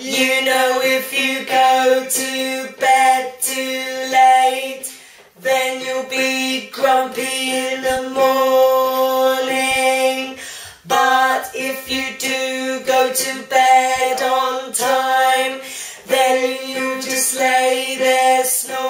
You know if you go to bed too late, then you'll be grumpy in the morning. But if you do go to bed on time, then you just lay there snoring.